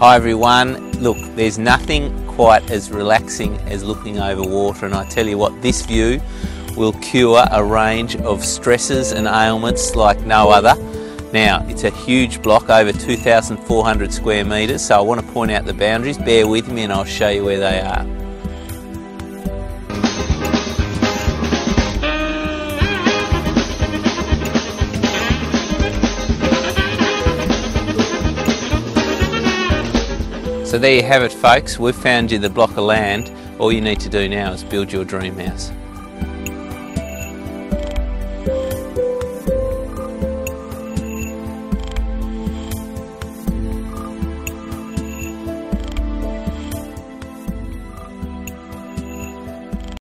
Hi everyone. Look, there's nothing quite as relaxing as looking over water and I tell you what, this view will cure a range of stresses and ailments like no other. Now, it's a huge block, over 2,400 square metres, so I want to point out the boundaries. Bear with me and I'll show you where they are. So there you have it folks, we've found you the block of land. All you need to do now is build your dream house.